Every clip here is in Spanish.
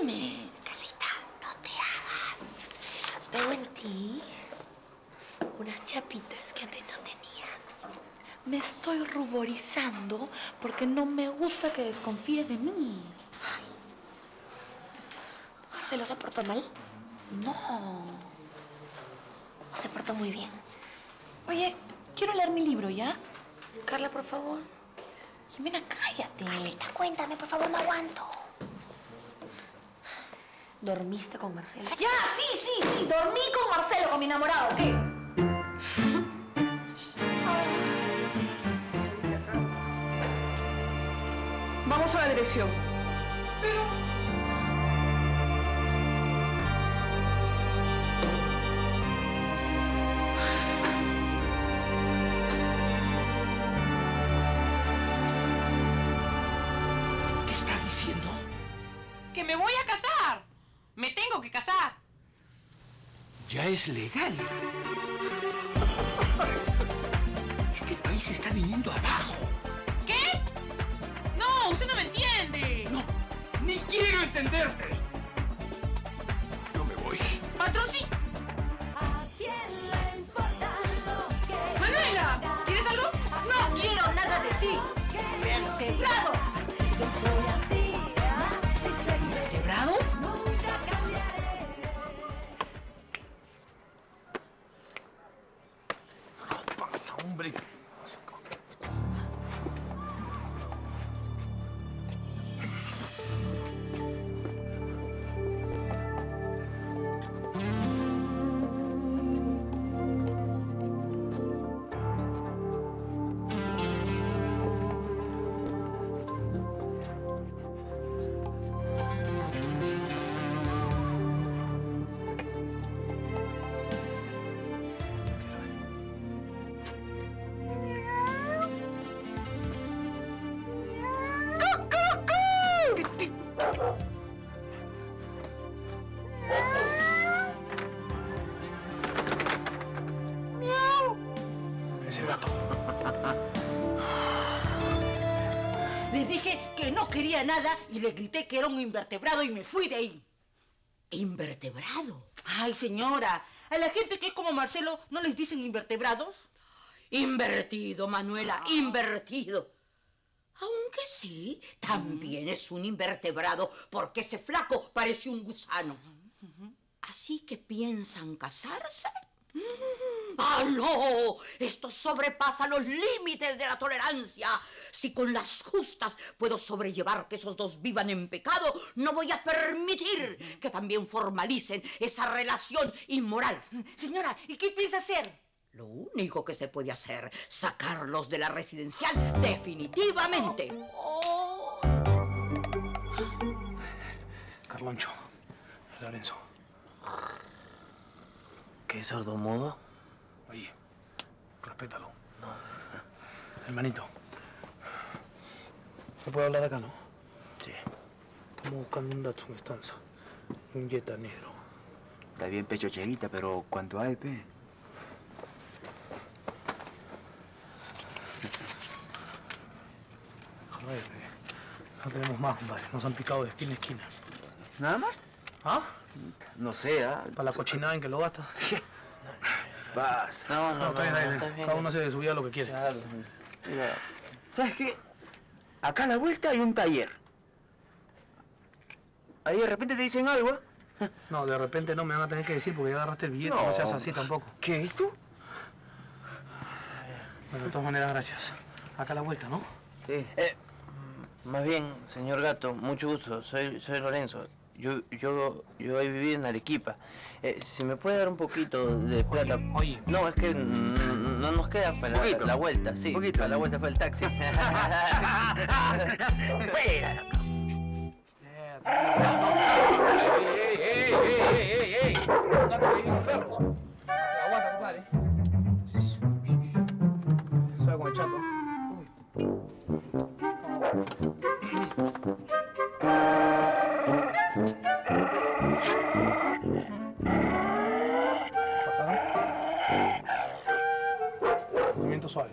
Carlita, no te hagas. Veo en ti unas chapitas que antes no tenías. Me estoy ruborizando porque no me gusta que desconfíe de mí. ¿Marcelo se portó mal? No. ¿O se portó muy bien? Oye, quiero leer mi libro, ¿ya? Carla, por favor. Jimena, cállate. Carlita, cuéntame, por favor, no aguanto. ¿Dormiste con Marcelo? Ya, sí, sí, sí. Dormí con Marcelo, con mi enamorado, ¿qué? Vamos a la dirección. ¡Me tengo que casar! Ya es legal. Este país está viniendo abajo. ¿Qué? ¡No! ¡Usted no me entiende! No, ni quiero entenderte. Pasa, hombre. Es el gato. Les dije que no quería nada y le grité que era un invertebrado y me fui de ahí. ¿Invertebrado? Ay, señora, a la gente que es como Marcelo, ¿no les dicen invertebrados? Invertido, Manuela, invertido. Aunque sí, también es un invertebrado, porque ese flaco parece un gusano. Así que piensan casarse. ¡Ah, no! Esto sobrepasa los límites de la tolerancia. Si con las justas puedo sobrellevar que esos dos vivan en pecado, no voy a permitir que también formalicen esa relación inmoral. Señora, ¿y qué piensa hacer? Lo único que se puede hacer, sacarlos de la residencial definitivamente. Carloncho. Lorenzo. ¿Qué sordomudo? Oye, respétalo. No. Hermanito. ¿Se puede hablar acá, no? Sí. Estamos buscando un dato en estanza. Un yeta negro. Está bien pecho cheguita, pero ¿cuánto hay, pe? Joder, no tenemos más, compadre. Nos han picado de esquina a esquina. ¿Nada más? ¿Ah? No sé, ¿ah? Para la cochinada en que lo gastas. Vas. No, no, no. está bien. está bien. Cada uno se subía lo que quiere. Claro. Mira, ¿sabes qué? Acá a la vuelta hay un taller. Ahí de repente te dicen algo, ¿eh? No, de repente no me van a tener que decir porque ya agarraste el billete. No, seas así tampoco. ¿Qué es tú? Bueno, de todas maneras, gracias. Acá a la vuelta, ¿no? Sí. Eh, más bien, señor Gato, mucho gusto. Soy, soy Lorenzo. Yo, yo, yo he vivido en Arequipa. Eh, si me puede dar un poquito de plata. oye. No, es que no nos queda para la, vuelta, sí. Poquito. Para la vuelta fue el taxi. Espera. ¡Ey, ey, ey, ey, ey, ey! muito suaves.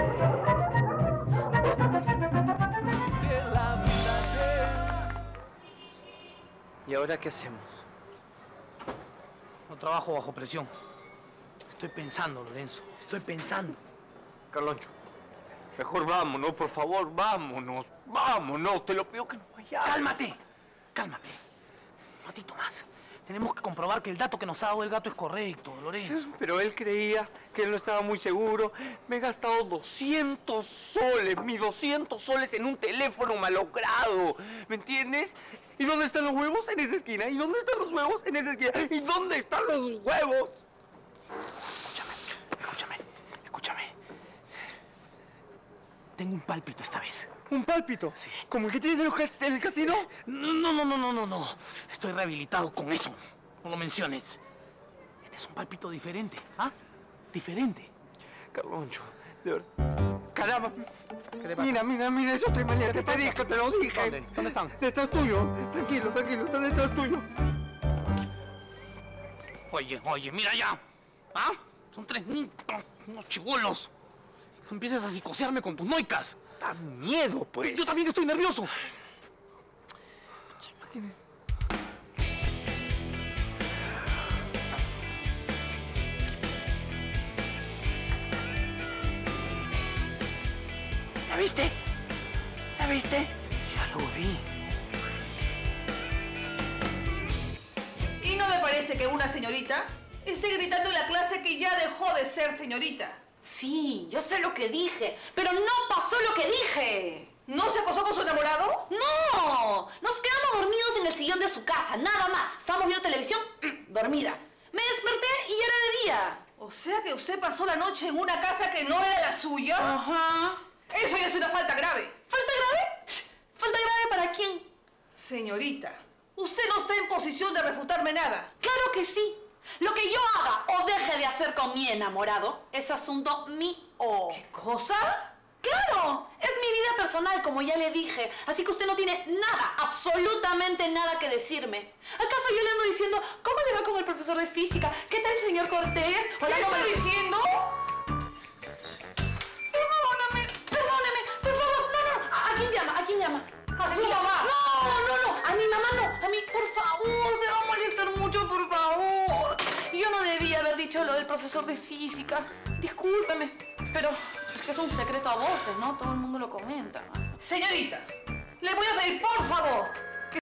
¿Y ahora qué hacemos? No trabajo bajo presión. Estoy pensando, Lorenzo. Estoy pensando. Carloncho, mejor vámonos, por favor, vámonos. Vámonos, te lo pido que no vayamos. ¡Cálmate! ¡Cálmate! Un ratito más. Tenemos que comprobar que el dato que nos ha dado el gato es correcto, Lorenzo. Pero él creía que él no estaba muy seguro. Me he gastado 200 soles, mis 200 soles en un teléfono malogrado. ¿Me entiendes? ¿Y dónde están los huevos? En esa esquina. ¿Y dónde están los huevos? En esa esquina. ¿Y dónde están los huevos? Tengo un pálpito esta vez. ¿Un pálpito? Sí. ¿Como el que tienes en el, ca- en el casino? No, no, no, no, no, no. Estoy rehabilitado con eso. No lo menciones. Este es un pálpito diferente, ¿ah? Diferente. Carloncho, de verdad. Caramba. ¿Qué le pasa? Mira, mira, mira, esos tres maleantes. Te dije, te lo dije. ¿Dónde? ¿Dónde están? Detrás tuyo. Tranquilo, tranquilo. Están detrás tuyo. Oye, oye, mira ya. ¿Ah? Son tres unos chibolos. Empiezas a psicosearme con tus noicas. Da miedo, pues. Yo también estoy nervioso. ¿La viste? ¿La viste? Ya lo vi. ¿Y no me parece que una señorita esté gritando en la clase que ya dejó de ser señorita? Sí, yo sé lo que dije, pero no pasó lo que dije. ¿No se acosó con su enamorado? No, nos quedamos dormidos en el sillón de su casa, nada más. Estábamos viendo televisión, dormida. Me desperté y ya era de día. O sea que usted pasó la noche en una casa que no era la suya. Ajá. Eso ya es una falta grave. ¿Falta grave? ¿Falta grave para quién? Señorita, usted no está en posición de refutarme nada. Claro que sí. Lo que yo haga o deje de hacer con mi enamorado es asunto mío. ¿Cosa? Claro, es mi vida personal, como ya le dije. Así que usted no tiene nada, absolutamente nada que decirme. ¿Acaso yo le ando diciendo cómo le va con el profesor de física? ¿Qué tal, señor Cortés? ¿Qué está ¿cómo le- diciendo? Perdóname, perdóname, por favor. No, no, ¿a a quién llama? ¿A quién llama? A su mamá. No, no, no, a mi mamá no. A mí, por favor, se va a molestar mucho, por favor. Profesor de física. Discúlpeme, pero es que es un secreto a voces, ¿no? Todo el mundo lo comenta. Señorita, le voy a pedir por favor